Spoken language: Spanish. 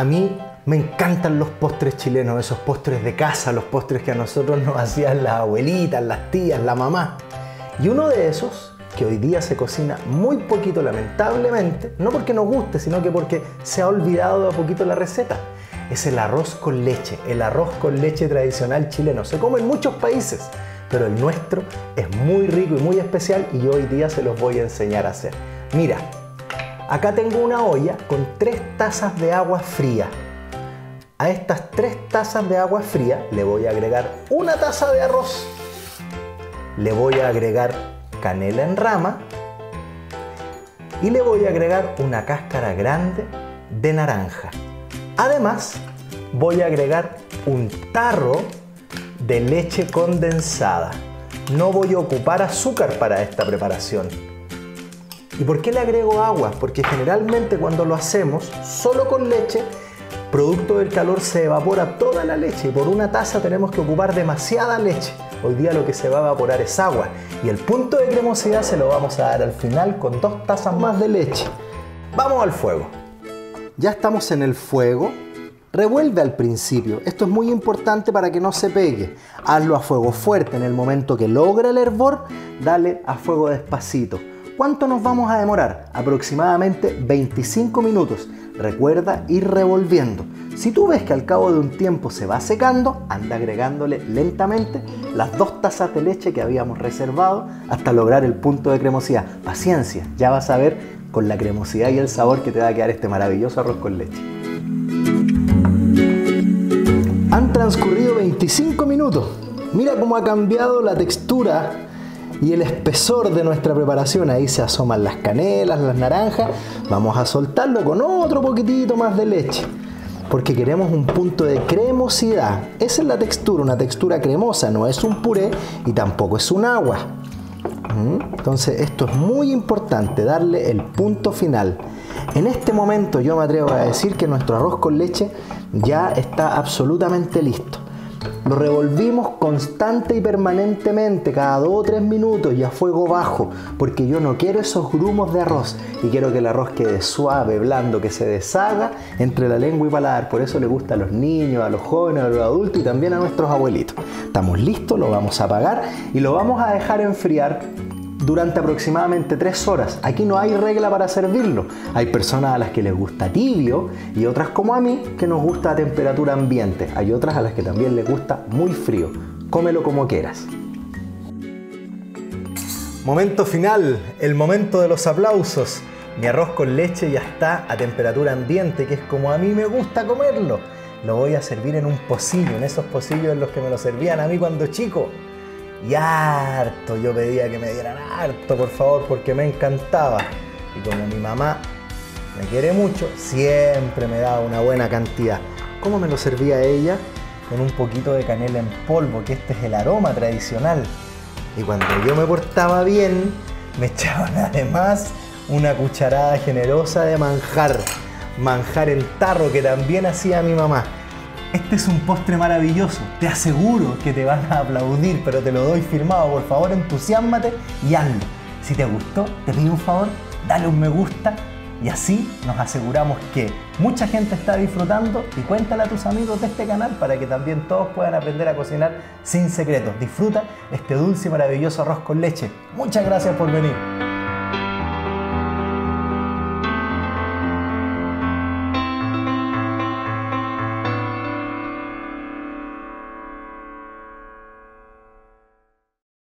A mí me encantan los postres chilenos, esos postres de casa, los postres que a nosotros nos hacían las abuelitas, las tías, la mamá. Y uno de esos, que hoy día se cocina muy poquito lamentablemente, no porque nos guste, sino que porque se ha olvidado de a poquito la receta, es el arroz con leche, el arroz con leche tradicional chileno. Se come en muchos países, pero el nuestro es muy rico y muy especial y hoy día se los voy a enseñar a hacer. Mira, acá tengo una olla con tres tazas de agua fría. A estas tres tazas de agua fría le voy a agregar una taza de arroz. Le voy a agregar canela en rama y le voy a agregar una cáscara grande de naranja. Además, voy a agregar un tarro de leche condensada. No voy a ocupar azúcar para esta preparación. ¿Y por qué le agrego agua? Porque generalmente cuando lo hacemos solo con leche, producto del calor se evapora toda la leche y por una taza tenemos que ocupar demasiada leche. Hoy día lo que se va a evaporar es agua y el punto de cremosidad se lo vamos a dar al final con dos tazas más de leche. Vamos al fuego. Ya estamos en el fuego. Revuelve al principio. Esto es muy importante para que no se pegue. Hazlo a fuego fuerte. En el momento que logre el hervor, dale a fuego despacito. ¿Cuánto nos vamos a demorar? Aproximadamente 25 minutos. Recuerda ir revolviendo. Si tú ves que al cabo de un tiempo se va secando, anda agregándole lentamente las dos tazas de leche que habíamos reservado hasta lograr el punto de cremosidad. Paciencia, ya vas a ver con la cremosidad y el sabor que te va a quedar este maravilloso arroz con leche. Han transcurrido 25 minutos. Mira cómo ha cambiado la textura y el espesor de nuestra preparación. Ahí se asoman las canelas, las naranjas. Vamos a soltarlo con otro poquitito más de leche. Porque queremos un punto de cremosidad. Esa es la textura, una textura cremosa. No es un puré y tampoco es un agua. Entonces esto es muy importante, darle el punto final. En este momento yo me atrevo a decir que nuestro arroz con leche ya está absolutamente listo. Lo revolvimos constante y permanentemente, cada 2 o 3 minutos y a fuego bajo, porque yo no quiero esos grumos de arroz y quiero que el arroz quede suave, blando, que se deshaga entre la lengua y paladar. Por eso le gusta a los niños, a los jóvenes, a los adultos y también a nuestros abuelitos. Estamos listos, lo vamos a apagar y lo vamos a dejar enfriar durante aproximadamente 3 horas. Aquí no hay regla para servirlo. Hay personas a las que les gusta tibio y otras como a mí que nos gusta a temperatura ambiente. Hay otras a las que también les gusta muy frío. Cómelo como quieras. Momento final, el momento de los aplausos. Mi arroz con leche ya está a temperatura ambiente, que es como a mí me gusta comerlo. Lo voy a servir en un pocillo, en esos pocillos en los que me lo servían a mí cuando chico y harto. Yo pedía que me dieran harto, por favor, porque me encantaba. Y como mi mamá me quiere mucho, siempre me daba una buena cantidad. ¿Cómo me lo servía ella? Con un poquito de canela en polvo, que este es el aroma tradicional. Y cuando yo me portaba bien, me echaban además una cucharada generosa de manjar. Manjar en tarro que también hacía mi mamá. Este es un postre maravilloso, te aseguro que te van a aplaudir, pero te lo doy firmado, por favor entusiasmate y hazlo. Si te gustó, te pido un favor, dale un me gusta y así nos aseguramos que mucha gente está disfrutando y cuéntale a tus amigos de este canal para que también todos puedan aprender a cocinar sin secretos. Disfruta este dulce y maravilloso arroz con leche. Muchas gracias por venir.